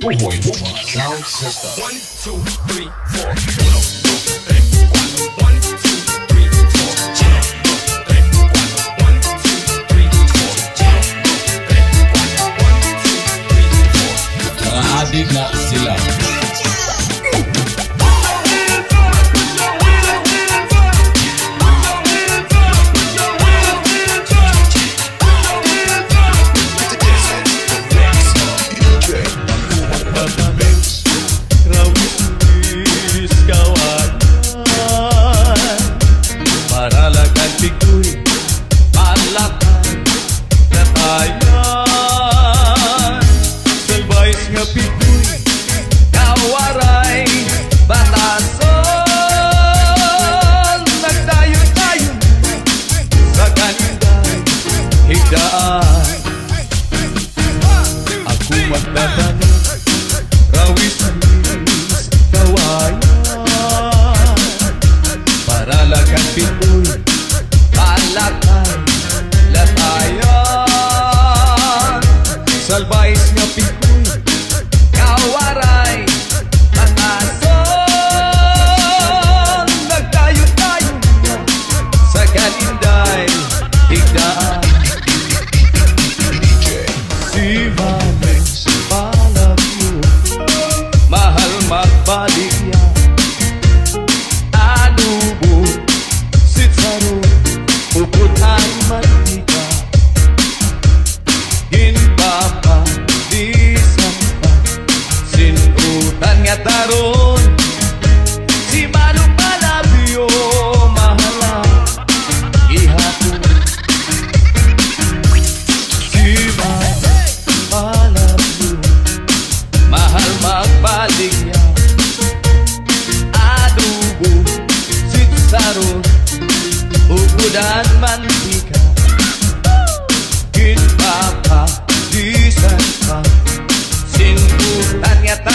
Boy, sound system. One, two, three, four. Dos, tres, cuatro. One, two, Magtatanong Rawis kawayan Para lagang pitoy Palatay Latayan Salbayis nga করো ও কোথায় মানে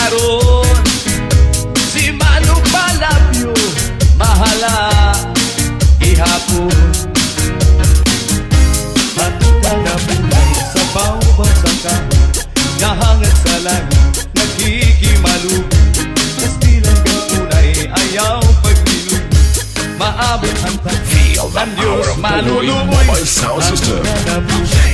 Taron Si Manu Palabyo Mahala Ihapon Matuka na bulay sa bawbang sangka Nahangat sa langit, nagkikimalu Kastilang kang tunay, ayaw pagbilu. Maabot ang tangka Feel the power of Boy malulumoy Mobile Sound System.